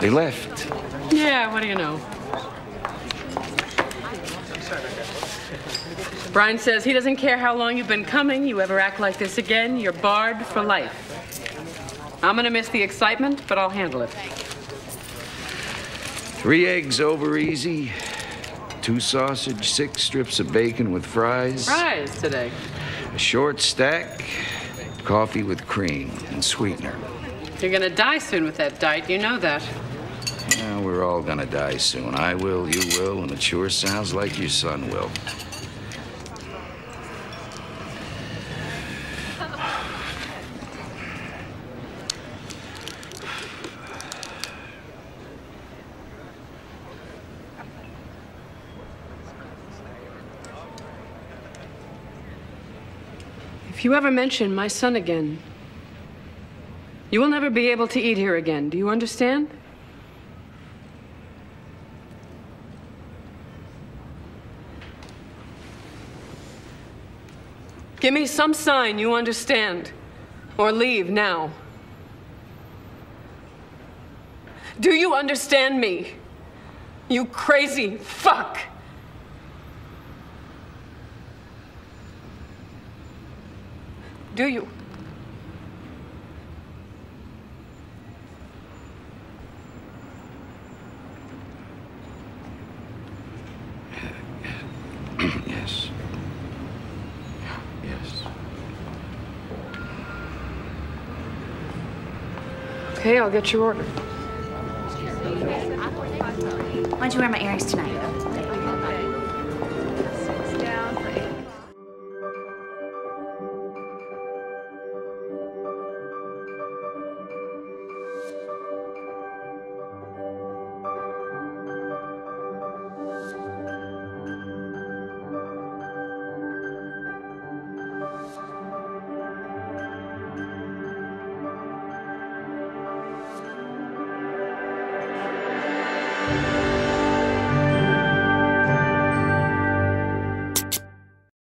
They left. Yeah, what do you know? Brian says he doesn't care how long you've been coming. You ever act like this again, you're barred for life. I'm gonna miss the excitement, but I'll handle it. Three eggs over easy, two sausage, six strips of bacon with fries, Fries today. a short stack, coffee with cream and sweetener. You're gonna die soon with that diet, you know that. Well, we're all gonna die soon. I will, you will, and it sure sounds like your son will. If you ever mention my son again, you will never be able to eat here again. Do you understand? Give me some sign you understand, or leave now. Do you understand me? You crazy fuck! Do you? yes. Yes. Okay, I'll get your order. Why don't you wear my earrings tonight?